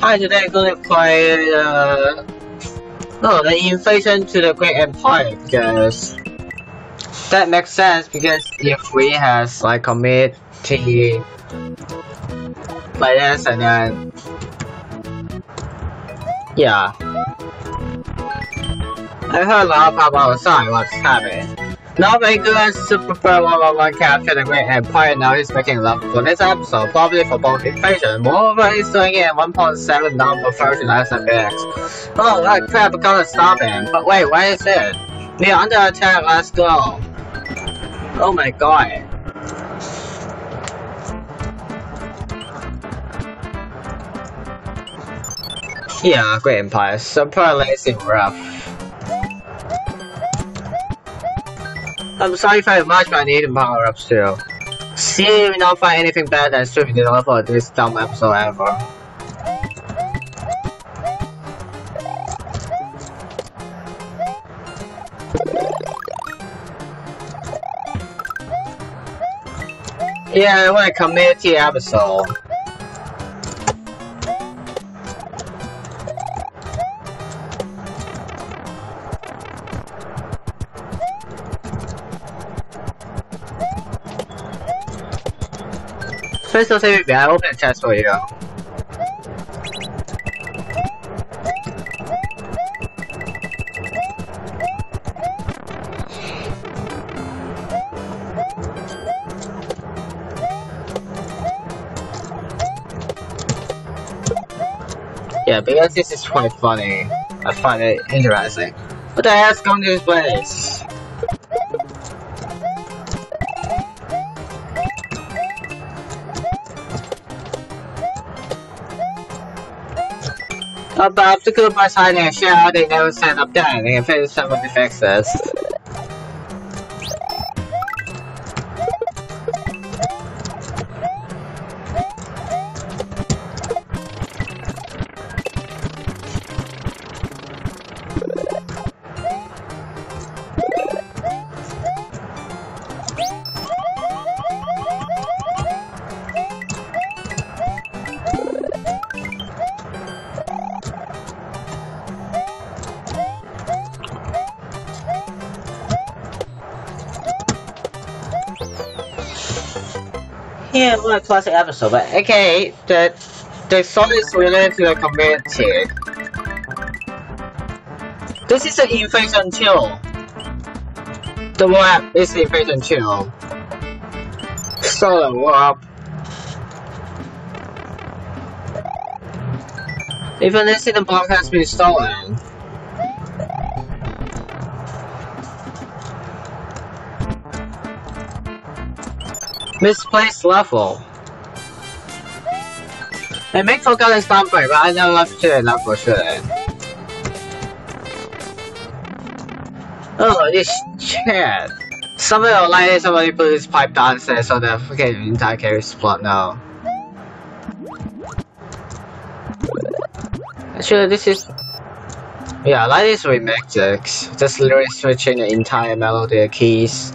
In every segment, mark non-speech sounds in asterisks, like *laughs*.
Hi, today I'm to play uh, no, the invasion to the Great Empire because that makes sense because if we has like community like this and then yeah. I heard a lot about what's happening. Now Vegas Super Pro 111 captured the Great Empire, now he's making love for this episode, probably for both invasion. Moreover, he's doing it in 1.7 number version SFX. Oh, that crap, gotta stop him. But wait, where is it? We're under attack, let's go. Oh my god. Yeah, Great Empire, so super lazy rough. I'm sorry very much, but I need power ups too. See if we don't find anything better than stripping the level of this dumb episode ever. Yeah, I want a community episode. First of all, I open a chest for you. Yeah, because this is quite funny. I find it interesting. What the heck's going to this place? About the group by signing a share, they never set up that, and fix some of the fixes. What a classic episode, but okay, the the song is related to the community. This is an invasion chill. The web is invasion chill. Solo up. Even this in the block has been stolen. Misplaced level. I make forgotten something, but I never left it enough for sure. Oh, this shit. Somebody online, somebody put this pipe downstairs so the fucking entire carry spot now. Actually, this is... Yeah, like this remix, just literally switching the entire melody keys.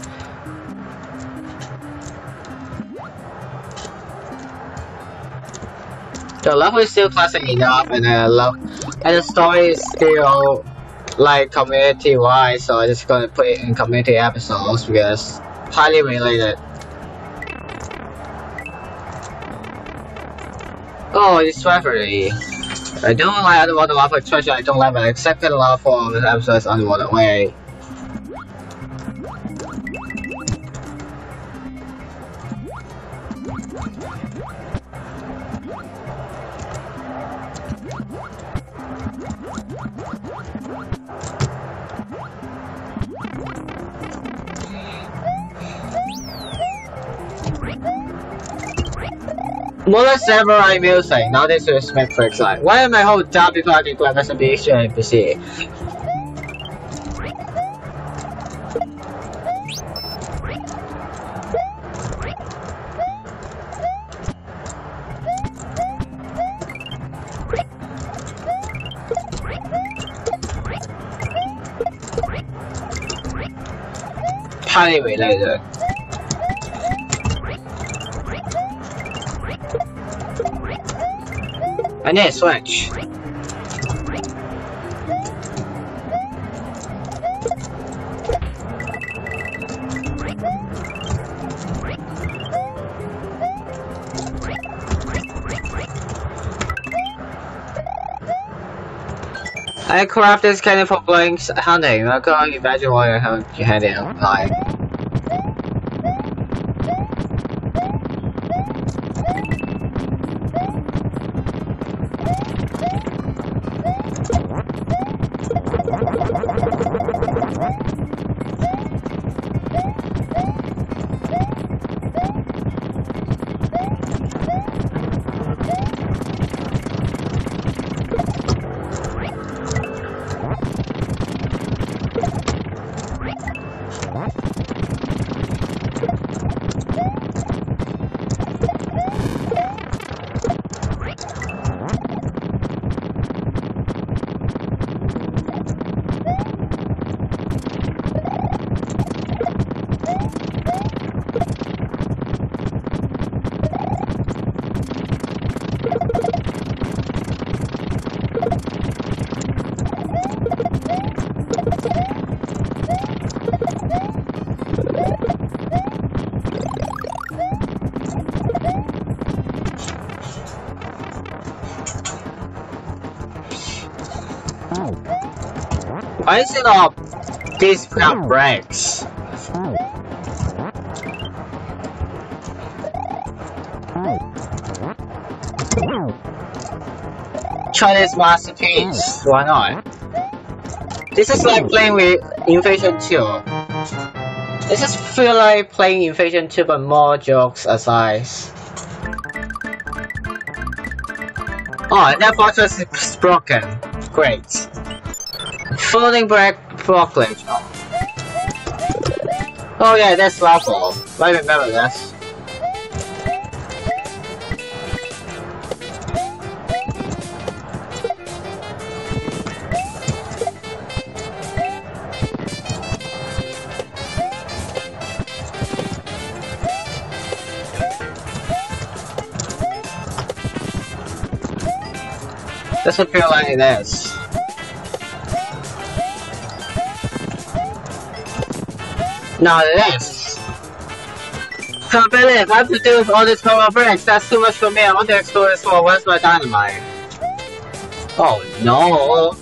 The level is still classic enough, and I love, and the story is still like community wise, so I'm just gonna put it in community episodes because highly related. Oh, it's referee. I don't like underwater lava, especially I don't like it, except the lava of this episode is underwater way. More than samurai music, now this is Matrix like. Why am I hold down before I can grab a submission NPC? Highly related. I need a switch. I craft this cannon for blank hunting. I'm going to imagine why I have handing like. It all these front hmm. brakes? Chinese masterpiece, why not? This is like playing with Invasion 2. This is feel like playing Invasion 2 but more jokes aside. Oh, that fortress is broken. Floating brake broccoli. Oh yeah, that's level. I remember this. Feel like this. This. Can't believe I have to deal with all these power bricks. That's too much for me. I want to explore this more. Where's my dynamite? Oh no.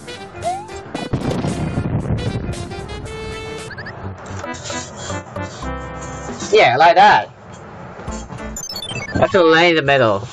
Yeah, like that. I have to lay in the middle.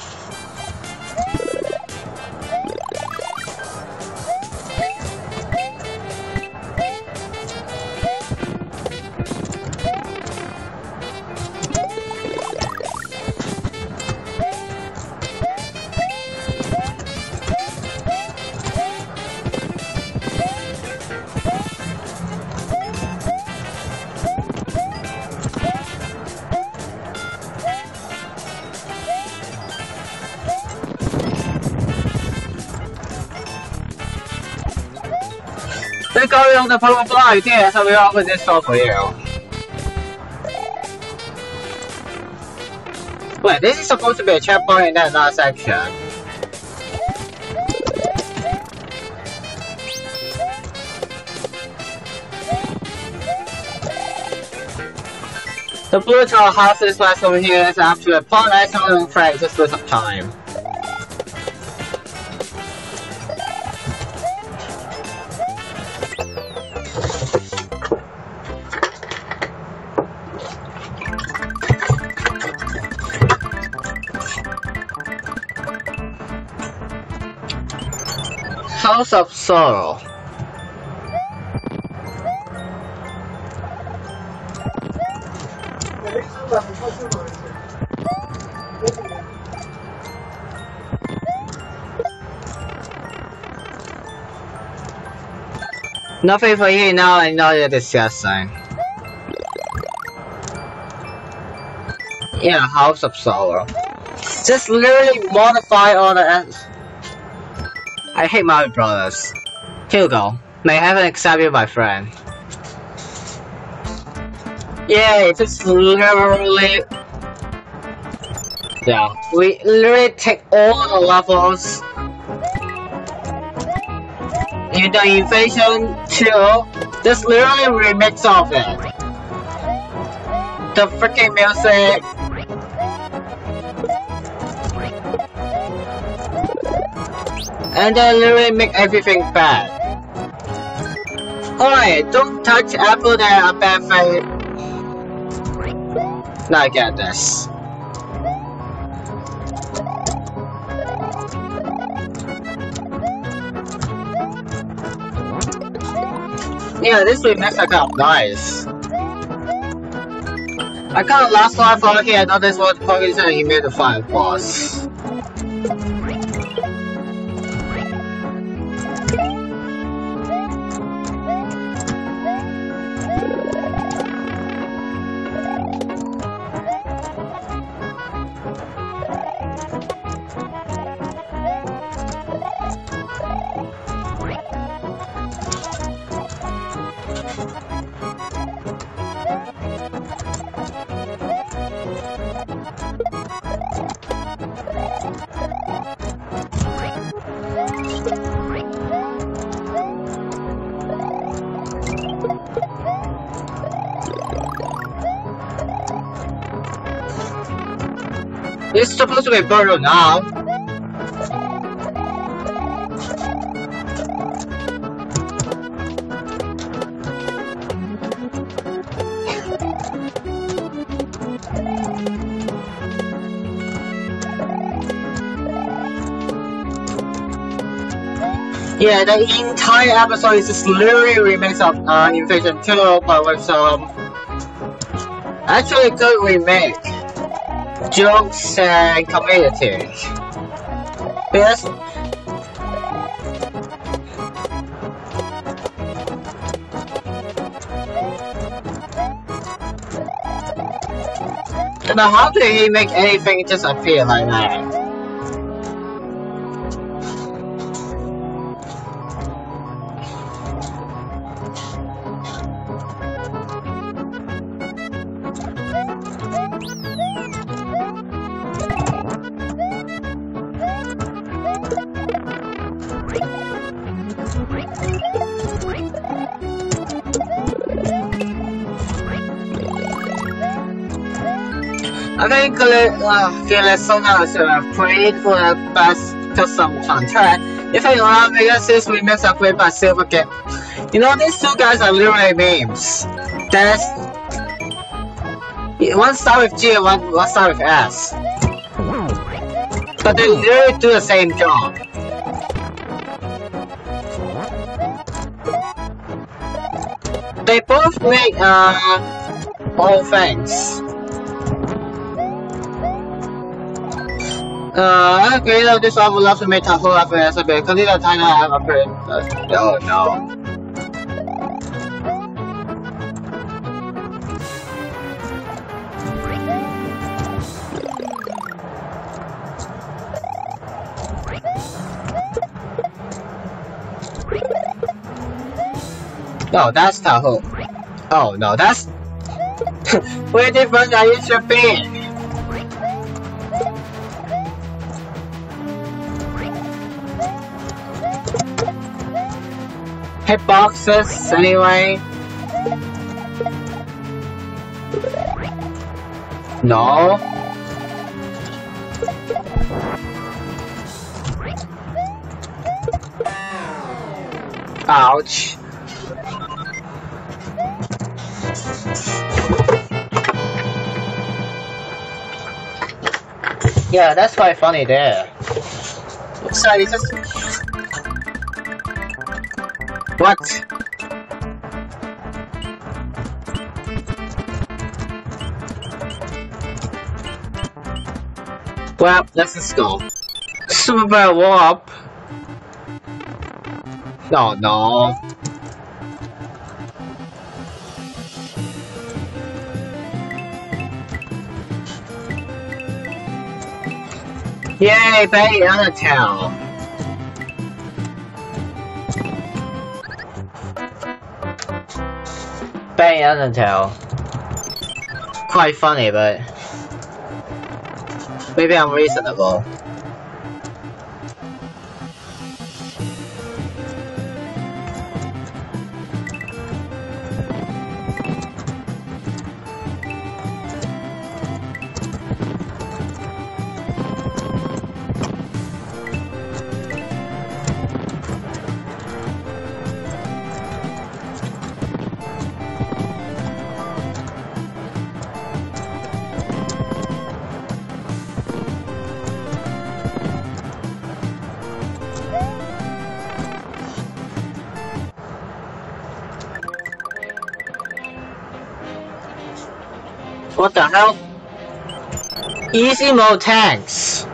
Yeah, so we offer this stuff for you. Wait, this is supposed to be a checkpoint in that last section. The blue house is last over here is after a excellent friend just waste of time. House of Sorrow. Nothing for you now, I know you're disgusting. Yeah, House of Sorrow. Just literally modify all the I hate my brothers. Hugo, may heaven accept you, my friend. Yeah, it's literally... Yeah, we literally take all the levels. You know, Invasion 2, This literally remix of it. The freaking music, And they literally make everything bad. Alright, don't touch Apple there, a bad thing. Now I get this. Yeah, this I kind of nice. I of last one for okay, I know this was probably he made the final boss. Supposed to be better now. Yeah, the entire episode is just literally a remix of uh, Invasion 2, but with some actually good remake jokes and community. Yes. And how did he make anything just appear like that? I think uh, Fearless Sonar should have played for the best some contract. If I allow Vegas this remix are played by Silver Game. You know, these two guys are literally memes. There's one start with G and one, one start with S. But they literally do the same job. They both make uh all things. Uh, I agree that this one would love to make a whole FPS a bit, because it's time I have a bit. Oh no. No, that's Tahoe. Oh no, that's... *laughs* Where different are you should be? Hitboxes anyway? No? Ouch. Yeah, that's quite funny there. So you just what? Well, let's just go. Super Warp. No, no. Yay, Bay Undertale. Bang Undertale. Quite funny, but maybe I'm reasonable. What the hell? Easy mode tanks.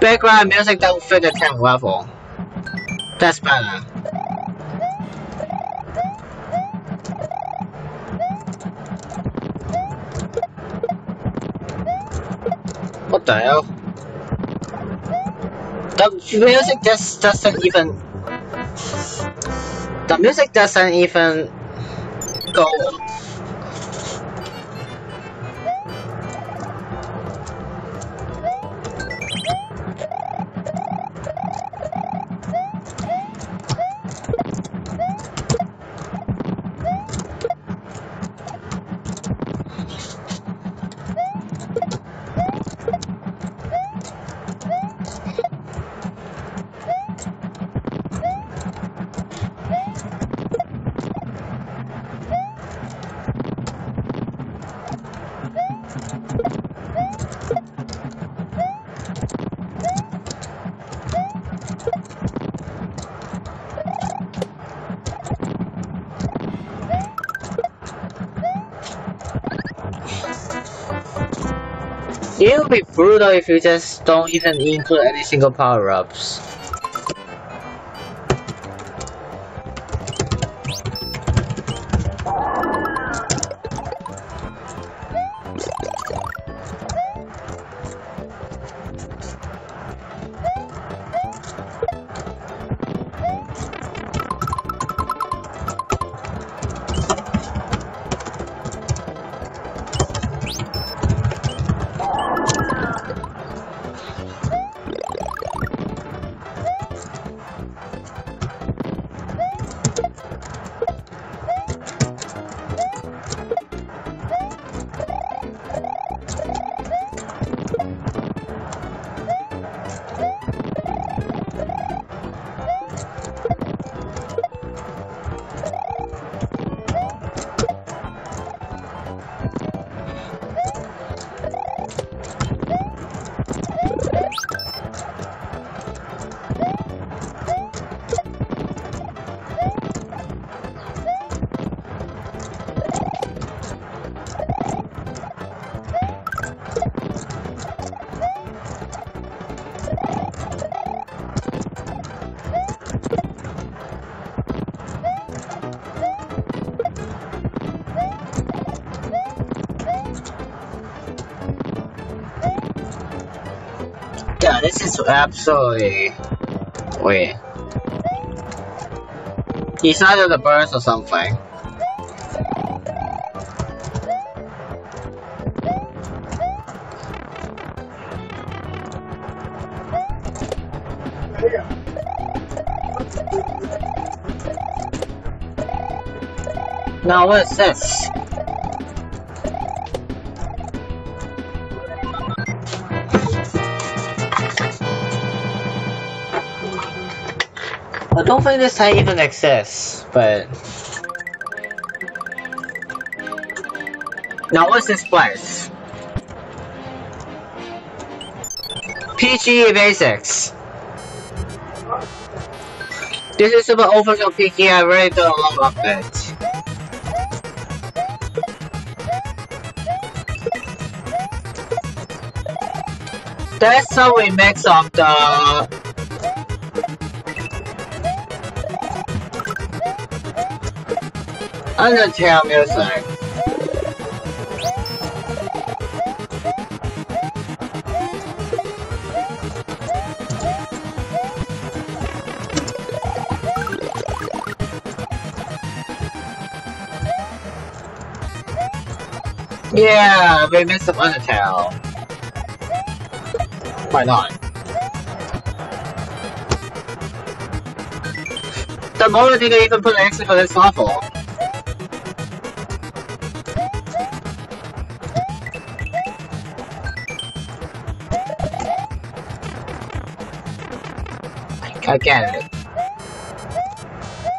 Background music don't fit the tank level. That's better. What the hell? The music just doesn't even... The music doesn't even go It would be brutal if you just don't even include any single power-ups. Yeah, this is absolutely weird. He's either the burst or something. Now what is this? I don't think this tank even exists, but... Now what's this place? PGE Basics. This is super over so PGE, I really don't love it. That's a remix of the Undertale music. Yeah, remix of Undertale. Why not? The moment didn't even put an exit for this level. I it.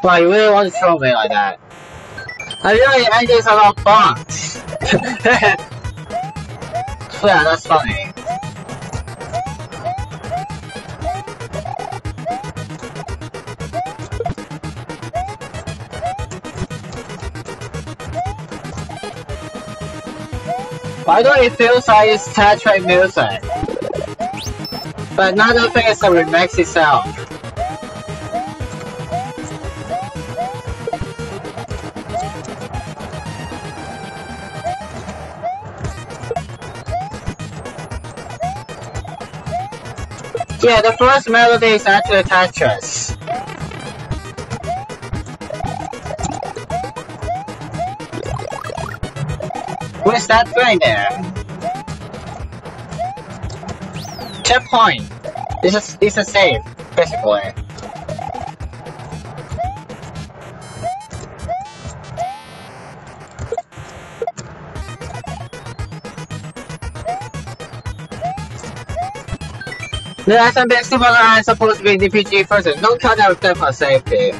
But you really want to throw me like that? I really I just a lot of box. yeah, that's funny. Why do it feels like it's Tetris music? But another thing is the remix itself. Yeah, the first melody is actually Tetris. What's that doing there? Checkpoint! It's a, it's a save, basically. The SMB Super is supposed to be DPG. Don't cut out them for safety.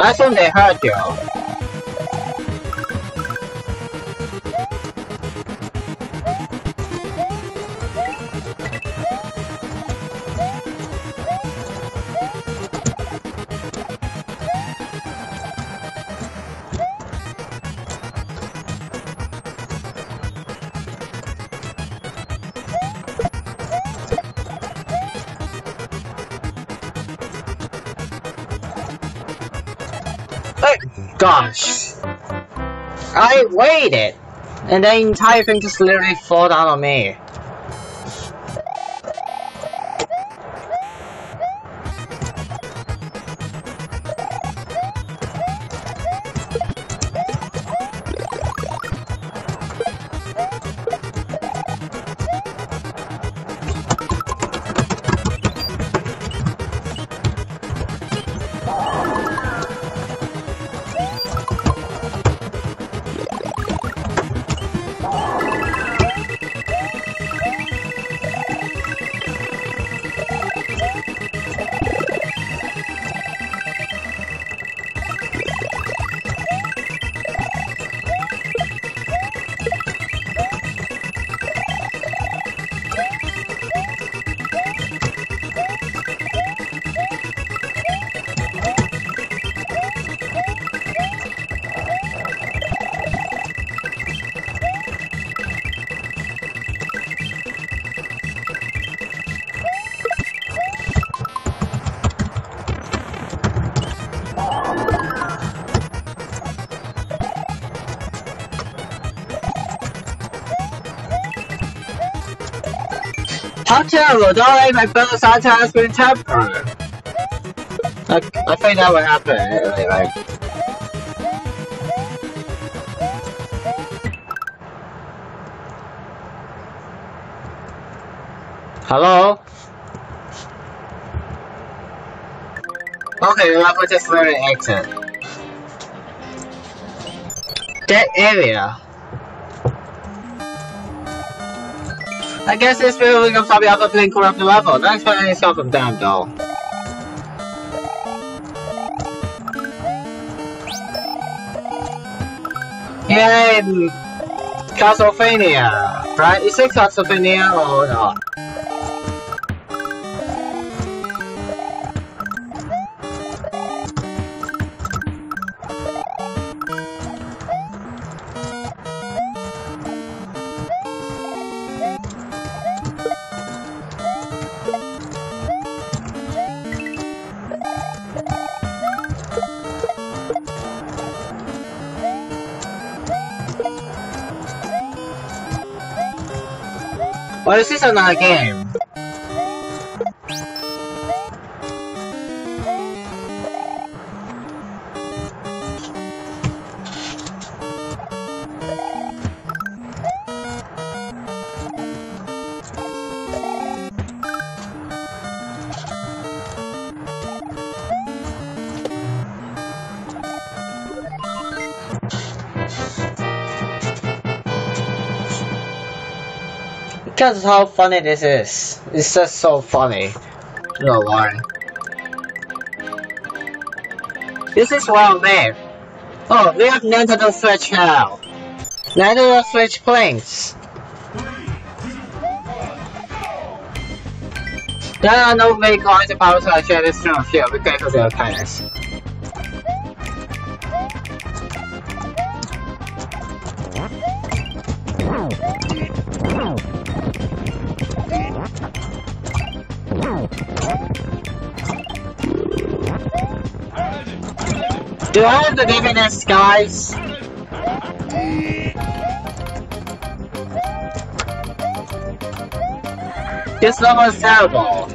I assume they hurt you. I waited, and the entire thing just literally fall down on me. Terrible! Don't let my fellow Santa has been tempered! I, I think that would happen anyway. Hello? Okay, going to just let it exit. That area. I guess this feeling of probably also playing corrupt level. Don't expect any stuff from them though. Yay! Castlevania! Right? Is it Castlevania or not? Well, this is another game. Because how funny this is. It's just so funny. No lie. This is well made. Oh, we have Nintendo Switch now. Nintendo Switch planes. There are no main coins about to share this room here because of their kindness. Do I have to live in the skies? This level is terrible.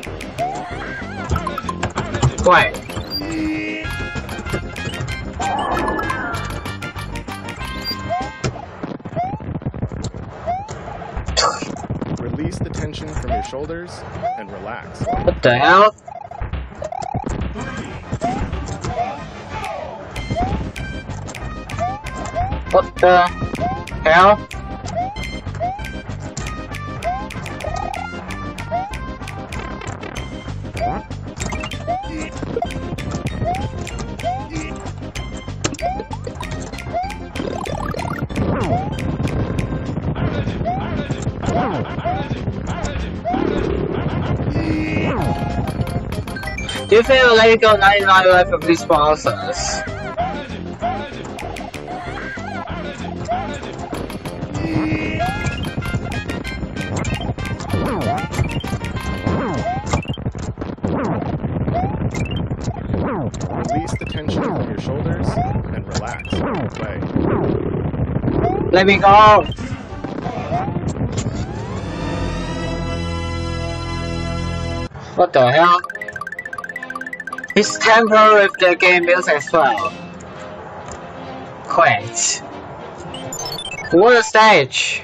Wait. Release the tension from your shoulders and relax. What the hell? The hell? Do you feel like you go 99 life of these? Let me go! What the hell? It's temper with the game music as well. Quit. What a stage!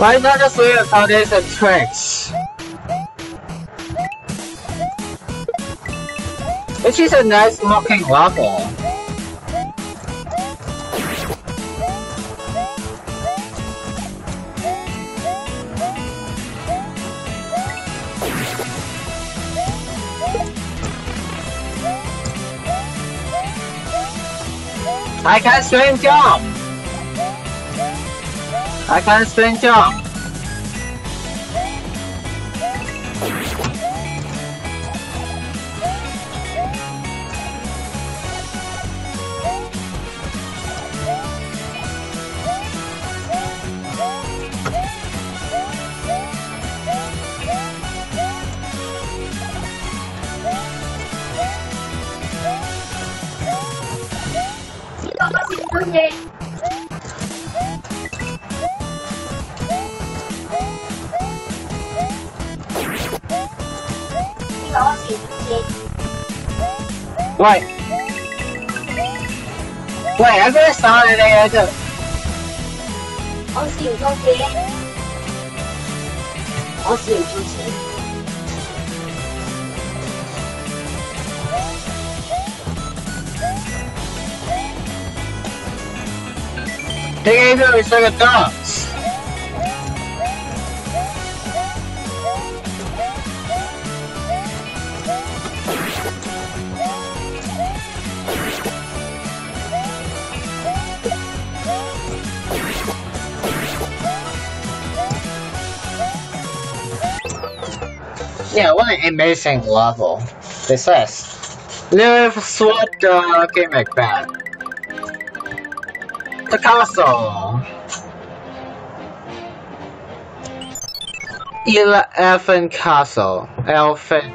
Why not just leave the foundation tricks? This is a nice looking level. I can swing jump! I can swing jump! What? Wait, I got a sound and I got to... I'll see you. i see you, see. Take it easy, a dog. Yeah, what an amazing level. This is. Live swap the gimmick back. The castle. Eleven Castle. Elephant.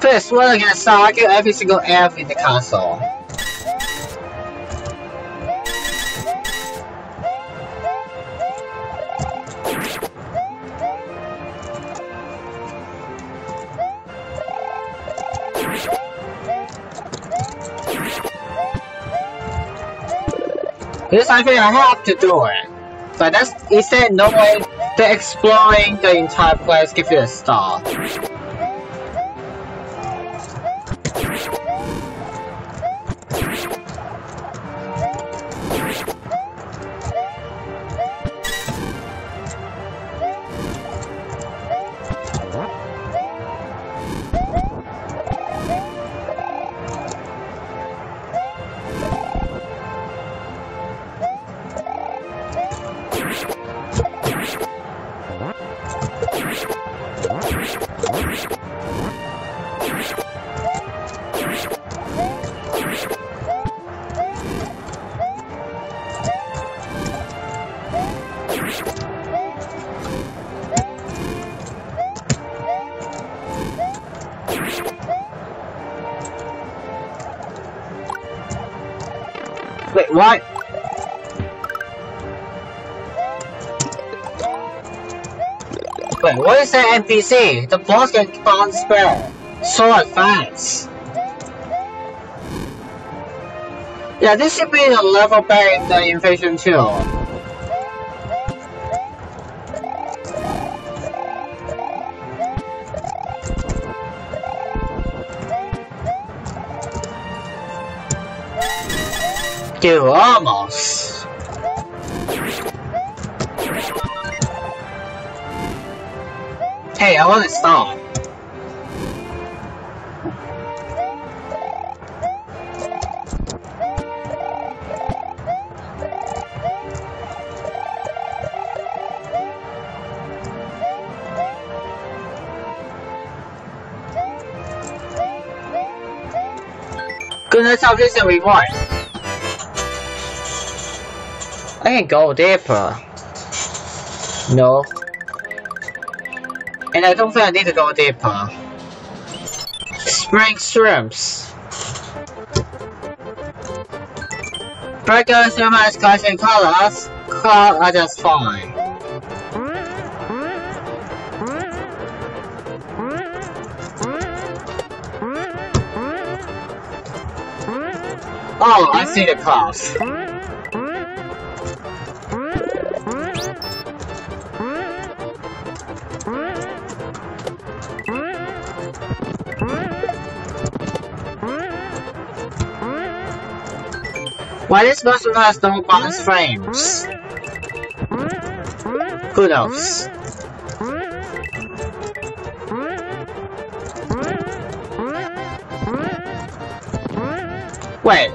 First, we're gonna start every single elf in the castle. Yes, I think I have to do it. But that's, he said no way The exploring the entire place give you a star. NPC? The boss can on spell. So advanced. Yeah, this should be the level back in the Invasion 2. Dude, almost. Hey, I want to stop. Goodness, how this a reward. I can go deeper. No. And I don't think I need to go deeper. Spring shrimps. Burgers, humans, classic colors. Clouds are just fine. Oh, I see the clouds. Why this person has no bounce frames? Who knows? Wait,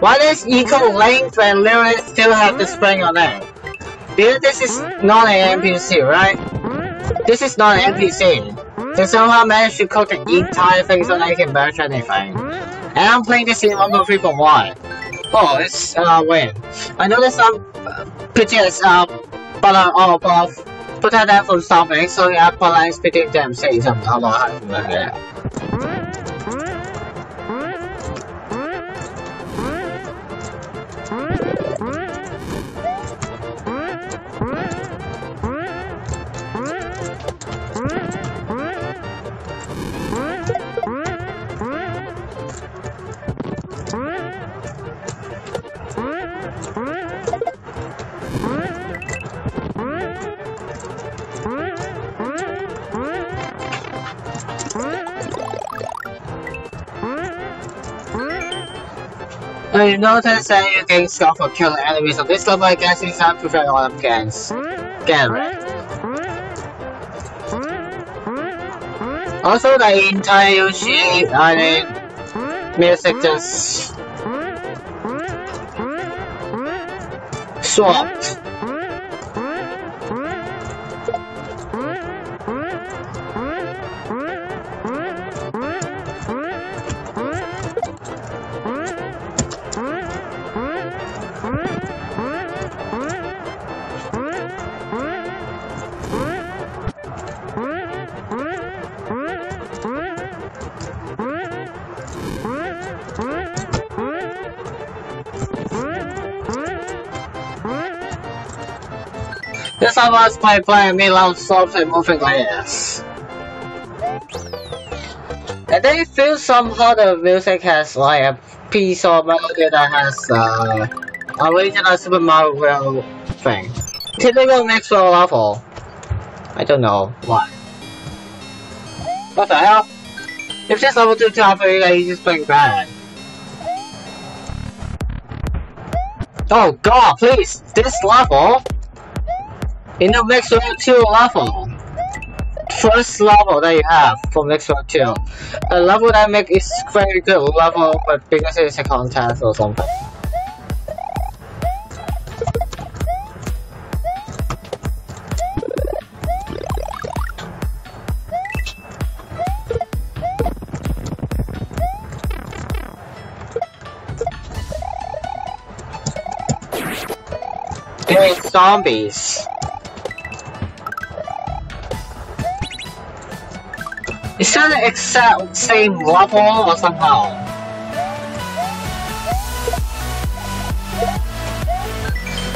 why does equal length and lyrics still have the spring on it? Because this is not an NPC, right? This is not an NPC. They somehow managed to cook the entire thing so they can match anything. And I'm playing this in 1.3.1. Oh, it's, uh, wait. I noticed some uh, pictures, uh, but uh, all above. Protect them from stopping, so the upper line speaking them say some other yeah. So you notice that you can score for killing enemies on this level, I guess it's time to try all of. Get right. Also, the entire Yoshi Island music just swapped. This was my plan, me loud soft and moving like this. And then it feels somehow the music has like a piece of melody that has uh, original Super Mario thing. Typical Maxwell level. I don't know why. What the hell? If this level 2 top, like, he's just playing bad. Oh god, please! This level! In the Mix 2 level! First level that you have from Mix 2. A level that make is very good level, but because it's a contest or something. Zombies. Is that the exact same level or somehow?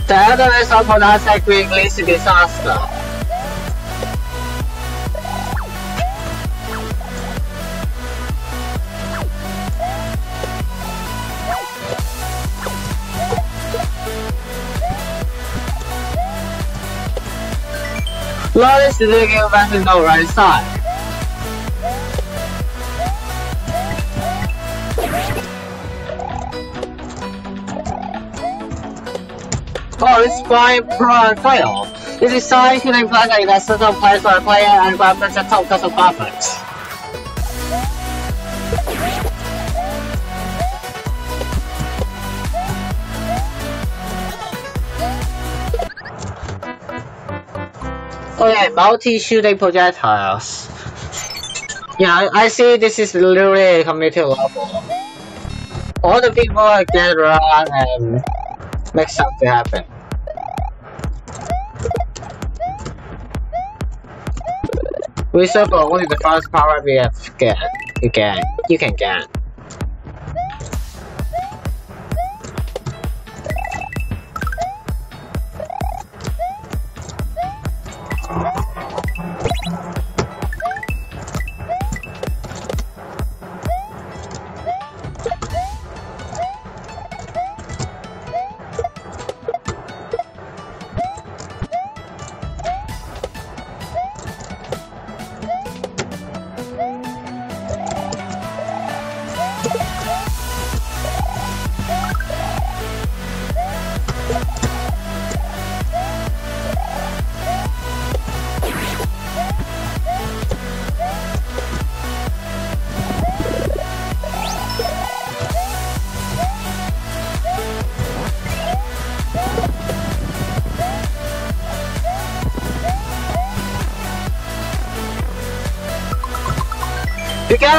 The other is of Monastic Green leads to disaster. Lawrence is looking back to the right side. Profile. This is signed to imply that certain players are player and weapons are top custom graphics. Okay, multi-shooting projectiles. Yeah, I see this is literally a community level. All the people get around and make something happen. We suffer only the first power we have get. Can. You can get.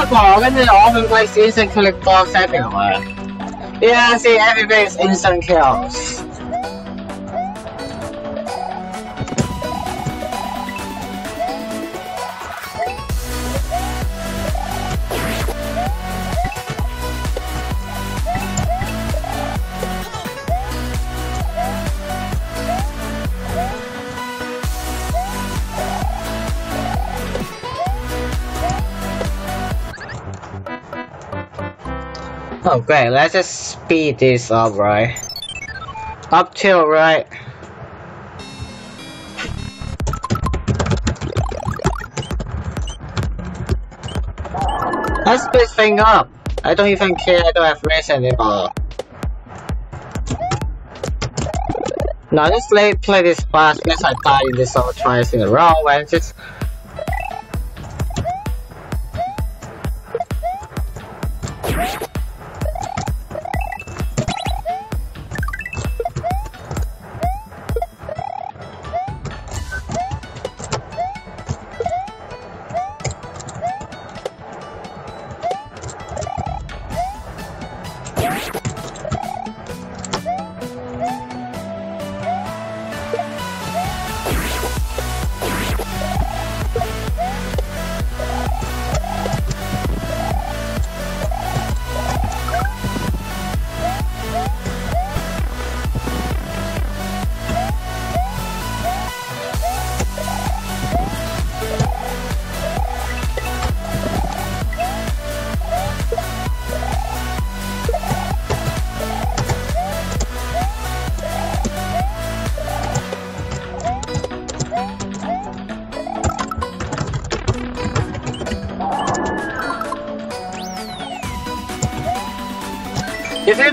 not long and all of instant click box everywhere. Yeah, see, everybody's instant kills. Oh great, let's just speed this up, right? Up till right. Let's speed thing up. I don't even care, I don't have race anymore. Now let's play this fast, guess I die in this all twice in a row and just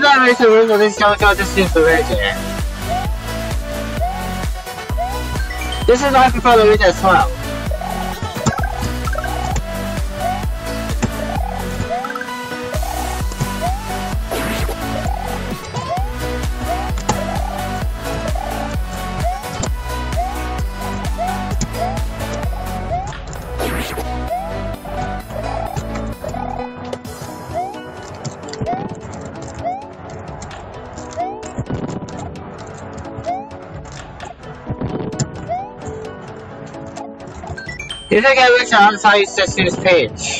Don't raise the room for this JoJo, just use the Luigi. This is why I prefer as well. You think I wish I saw you just page?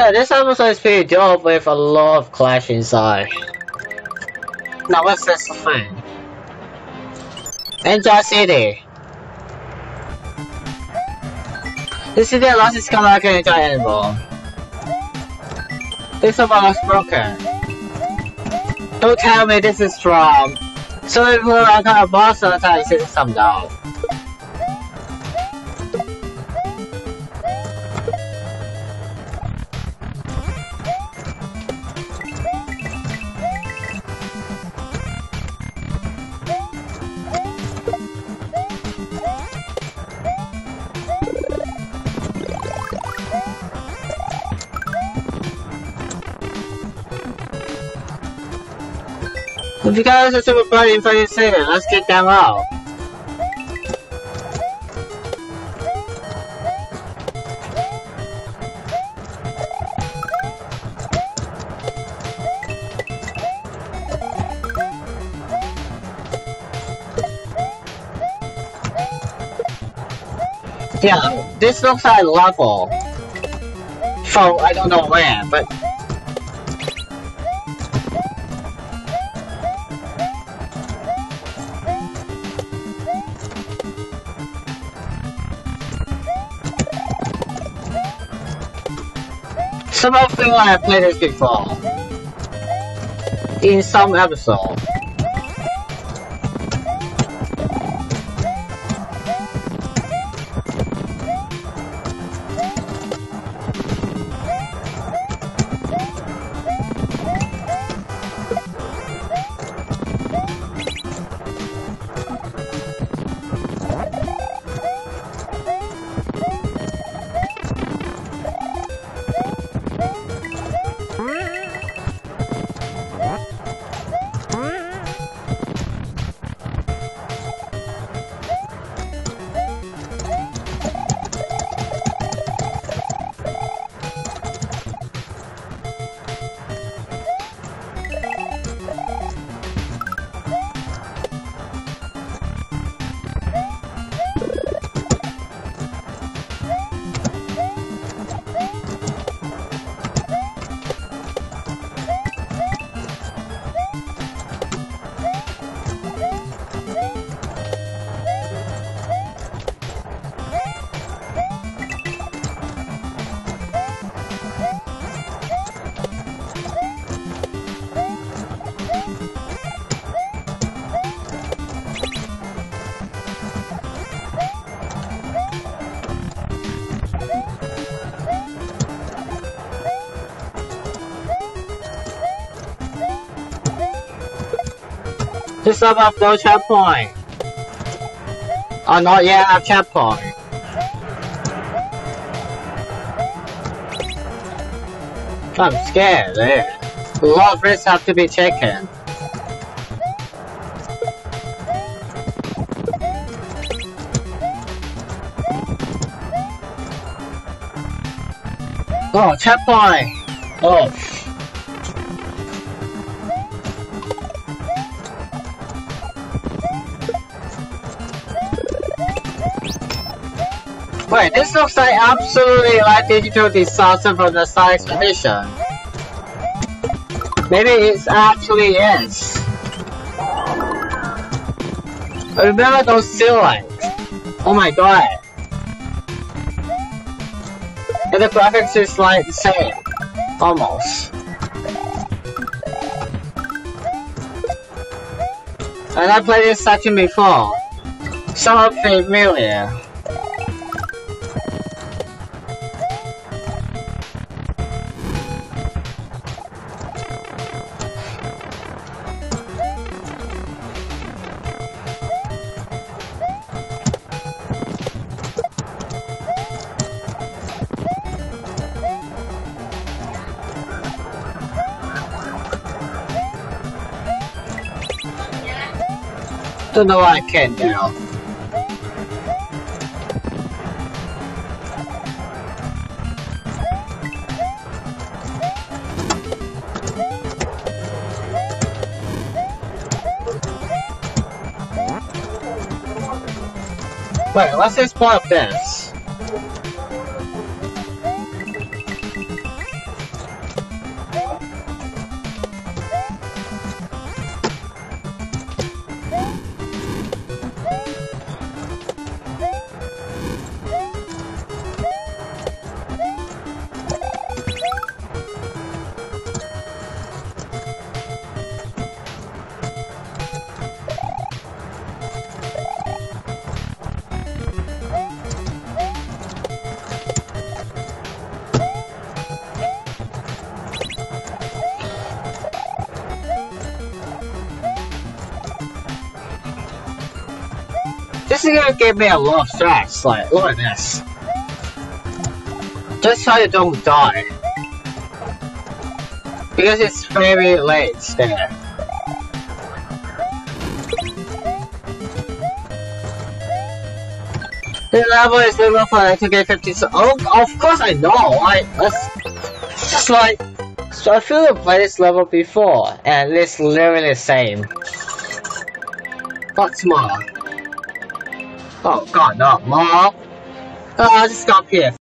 Yeah, this episode is pretty dope with a lot of clash inside. Now what's this thing? Enjoy City. This city lost its color I can enjoy anymore. This one was broken. Don't tell me this is from so if on kind of boss the time, some dog. You guys are super buddy in fucking second, let's get them out. Yeah, this looks like level. So I don't know where, but Somehow feel like I have played this before. In some episode. This level have no checkpoint. Oh, not yet have checkpoint. I'm scared, eh? A lot of risks have to be taken. Oh, checkpoint! Oh. This looks like absolutely like digital disaster from the Star Expedition. Maybe it actually is. I remember those silhouettes. Oh my god. And the graphics is like the same. Almost. And I played this section before. Sound familiar. Don't know I can do. Wait, let's just plot this. Is me a lot of stress. Like, look at this. Just try to don't die. Because it's very late there. The level is level for like to get 50 so oh of course I know I that's just like so I feel I played this level before and it's literally the same. What's more? Oh god no more. Uh, just stop here.